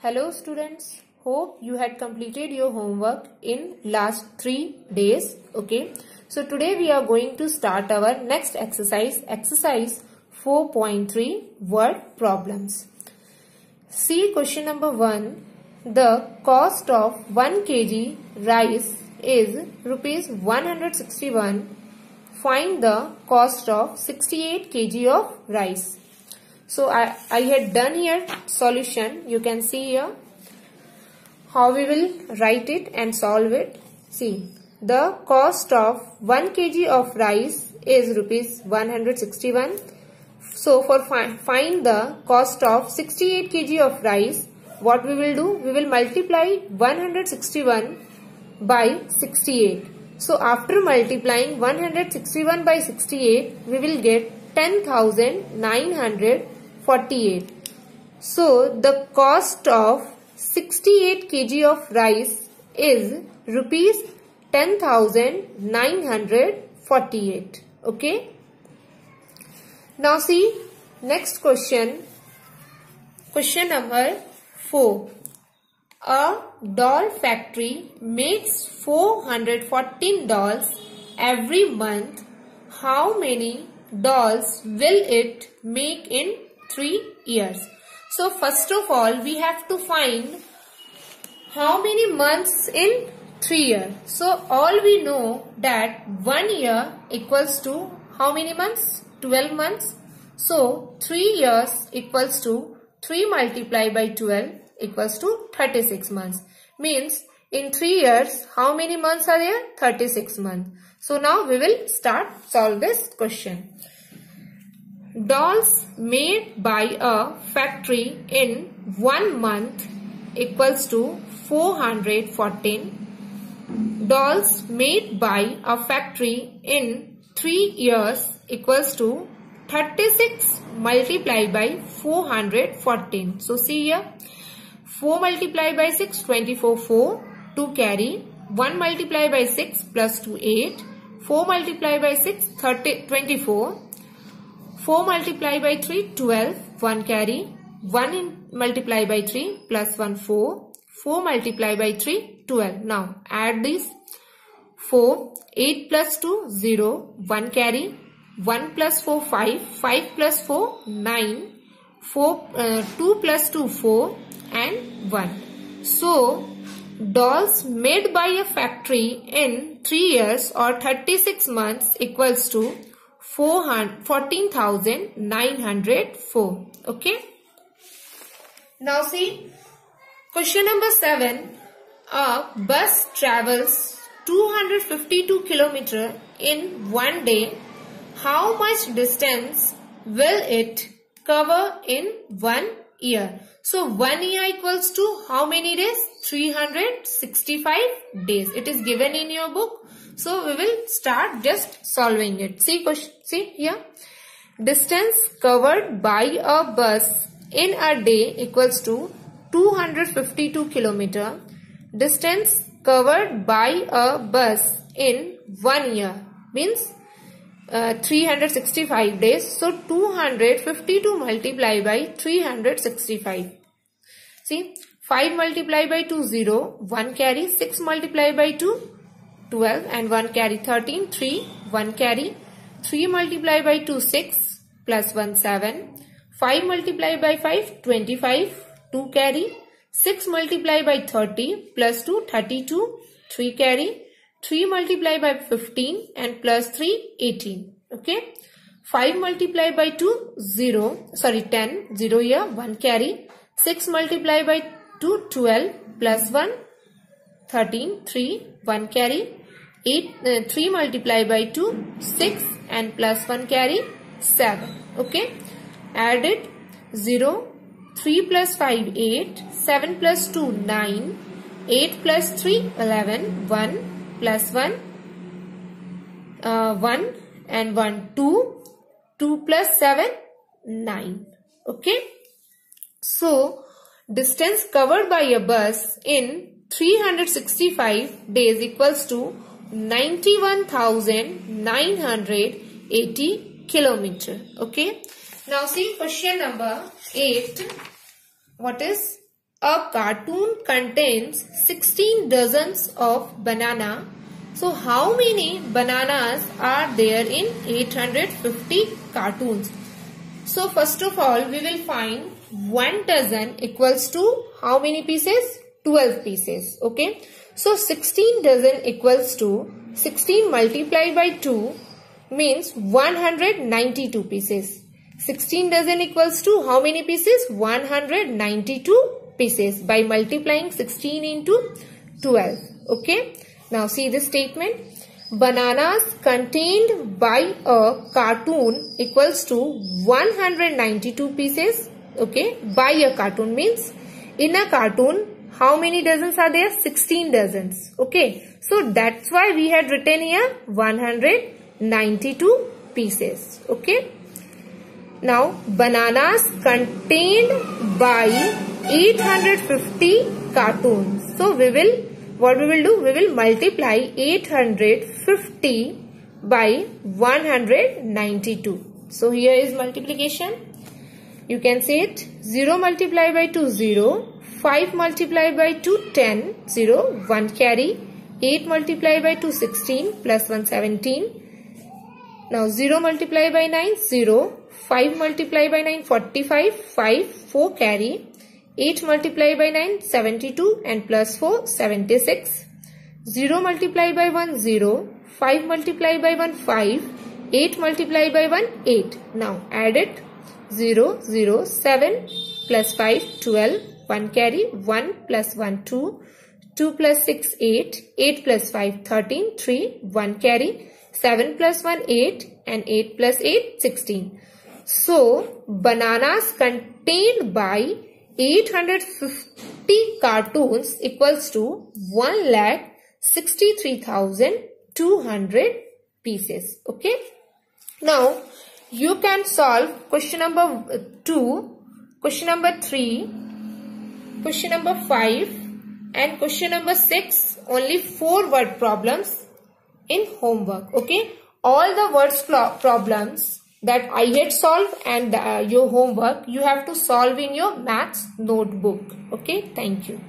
Hello students, hope you had completed your homework in last 3 days. Okay, so today we are going to start our next exercise, exercise 4.3 word problems. See question number 1. The cost of 1 kg rice is rupees 161. Find the cost of 68 kg of rice. So I, I had done here solution. You can see here how we will write it and solve it. See the cost of 1 kg of rice is rupees 161. So for fi find the cost of 68 kg of rice what we will do? We will multiply 161 by 68. So after multiplying 161 by 68 we will get 10,900 48. So the cost of 68 kg of rice is rupees 10,948. Okay. Now see next question. Question number 4. A doll factory makes 414 dolls every month. How many dolls will it make in 3 years. So first of all we have to find how many months in 3 years. So all we know that 1 year equals to how many months? 12 months. So 3 years equals to 3 multiplied by 12 equals to 36 months. Means in 3 years how many months are there? 36 months. So now we will start solve this question. Dolls made by a factory in one month equals to 414. Dolls made by a factory in 3 years equals to 36 multiplied by 414. So see here. 4 multiplied by 6 24 4 2 carry. 1 multiplied by 6 plus 2 8 4 multiplied by 6 30 24 4 multiplied by 3 12 1 carry 1 in multiply by 3 plus 1 4 4 multiplied by 3 12 now add this. 4 8 plus 2 0 1 carry 1 plus 4 5 5 plus 4 9 4 uh, 2 plus 2 4 and 1 so dolls made by a factory in 3 years or 36 months equals to 14,904. Okay. Now see question number 7. A bus travels 252 kilometer in one day. How much distance will it cover in one year? So 1 year equals to how many days? 365 days. It is given in your book. So we will start just solving it. See question, see here. Distance covered by a bus in a day equals to 252 kilometer. Distance covered by a bus in one year means uh, 365 days. So 252 multiplied by 365. See 5 multiplied by 2 0, 1 carry, 6 multiplied by 2 12 and 1 carry 13, 3, 1 carry, 3 multiplied by 2, 6, plus 1, 7, 5 multiplied by 5, 25, 2 carry, 6 multiplied by 30, plus 2, 32, 3 carry, 3 multiplied by 15 and plus 3, 18. Okay. 5 multiplied by 2, 0, sorry 10, 0 here, 1 carry, 6 multiplied by 2, 12, plus 1, 13, 3, 1 carry, 8, uh, 3 multiplied by 2, 6 and plus 1 carry 7. Okay. Add it. 0, 3 plus 5, 8, 7 plus 2, 9, 8 plus 3, 11, 1 plus 1, uh, 1 and 1, 2, 2 plus 7, 9. Okay. So, distance covered by a bus in 365 days equals to 91,980 kilometer. Okay. Now see question number 8. What is a cartoon contains 16 dozens of banana. So how many bananas are there in 850 cartoons? So first of all we will find 1 dozen equals to how many pieces? 12 pieces. Okay. So 16 dozen equals to 16 multiplied by 2 means 192 pieces. 16 dozen equals to how many pieces? 192 pieces by multiplying 16 into 12. Okay. Now see this statement. Bananas contained by a cartoon equals to 192 pieces. Okay. By a cartoon means in a cartoon how many dozens are there? 16 dozens. Okay. So that's why we had written here 192 pieces. Okay. Now bananas contained by 850 cartoons. So we will, what we will do? We will multiply 850 by 192. So here is multiplication. You can say it 0 multiplied by 2 0, 5 multiplied by 2 10, 0, 1 carry, 8 multiplied by 2 16 plus 1 17. Now 0 multiplied by 9 0, 5 multiplied by 9 45, 5 4 carry, 8 multiplied by 9 72 and plus 4 76 0 multiplied by 1 0 5 multiplied by 1 5 8 multiplied by 1 8 now add it. 0 0 7 plus 5 12 1 carry 1 plus 1 2 2 plus 6 8 8 plus 5 13 3 1 carry 7 plus 1 8 and 8 plus 8 16 so bananas contained by 850 cartoons equals to 1 lakh 63,200 pieces. Okay. Now, you can solve question number 2, question number 3, question number 5 and question number 6 only 4 word problems in homework. Okay. All the words problems that I had solved and uh, your homework you have to solve in your maths notebook. Okay, thank you.